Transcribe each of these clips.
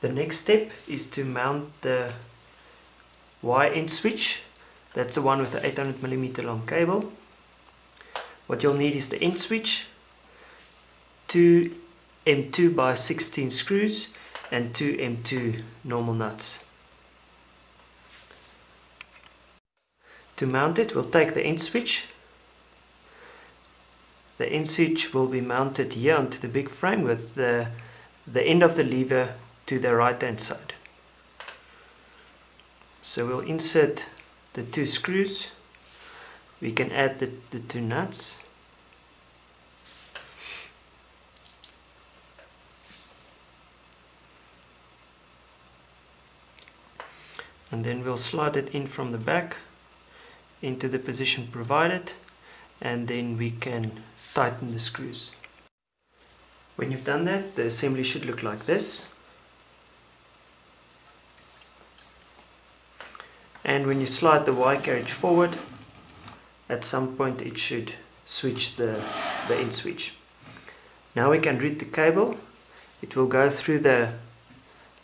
The next step is to mount the Y end switch. That's the one with the 800mm long cable. What you'll need is the end switch, two M2 by 16 screws and two M2 normal nuts. To mount it, we'll take the end switch. The end switch will be mounted here onto the big frame with the, the end of the lever to the right hand side. So we'll insert the two screws. We can add the, the two nuts. And then we'll slide it in from the back into the position provided and then we can tighten the screws. When you've done that, the assembly should look like this. And when you slide the Y carriage forward, at some point it should switch the, the end switch. Now we can read the cable. It will go through the,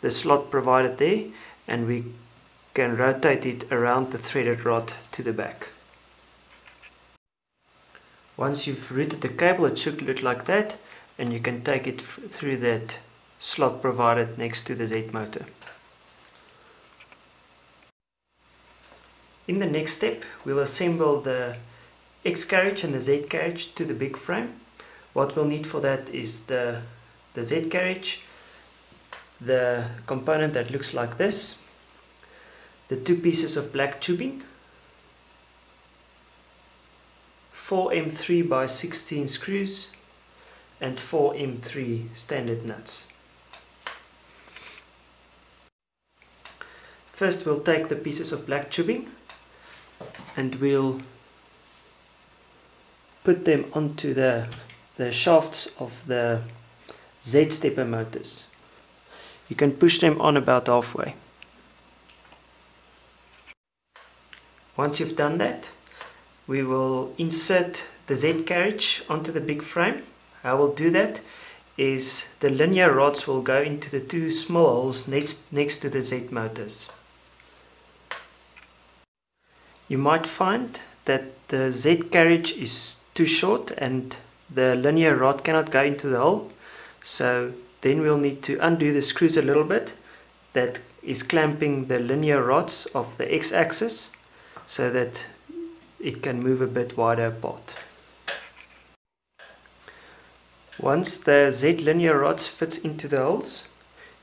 the slot provided there and we can rotate it around the threaded rod to the back. Once you've routed the cable it should look like that and you can take it through that slot provided next to the Z motor. In the next step we'll assemble the X carriage and the Z carriage to the big frame. What we'll need for that is the, the Z carriage, the component that looks like this, the two pieces of black tubing, 4 M3 by 16 screws and 4 M3 standard nuts. First we'll take the pieces of black tubing and we'll put them onto the, the shafts of the Z stepper motors. You can push them on about halfway. Once you've done that, we will insert the Z carriage onto the big frame. How we'll do that is the linear rods will go into the two small holes next, next to the Z motors. You might find that the Z carriage is too short and the linear rod cannot go into the hole. So then we'll need to undo the screws a little bit that is clamping the linear rods of the x-axis so that it can move a bit wider apart. Once the Z linear rods fits into the holes,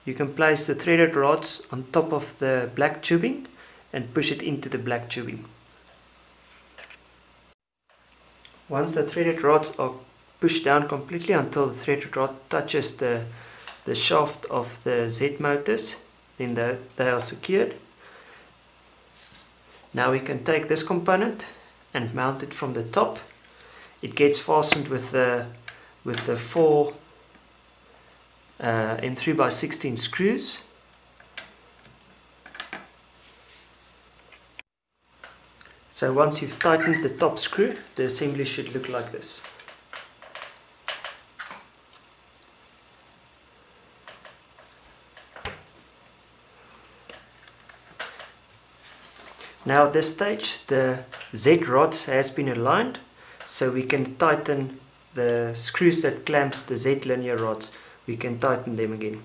you can place the threaded rods on top of the black tubing and push it into the black tubing. Once the threaded rods are pushed down completely until the threaded rod touches the, the shaft of the Z motors, then they, they are secured now we can take this component and mount it from the top. It gets fastened with the with the four uh, M3 by 16 screws. So once you've tightened the top screw, the assembly should look like this. Now at this stage the Z rods has been aligned so we can tighten the screws that clamps the Z linear rods. We can tighten them again.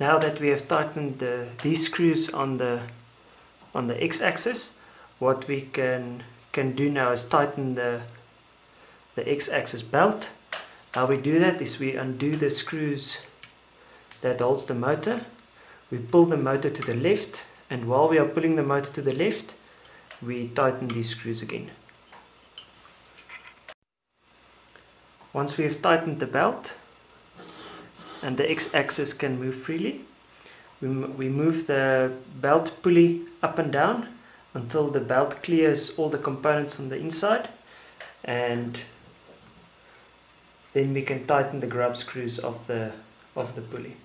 Now that we have tightened the, these screws on the on the x-axis, what we can can do now is tighten the the x-axis belt. How we do that is we undo the screws that holds the motor we pull the motor to the left and while we are pulling the motor to the left we tighten these screws again. Once we have tightened the belt and the x-axis can move freely we, we move the belt pulley up and down until the belt clears all the components on the inside and then we can tighten the grub screws of the of the pulley.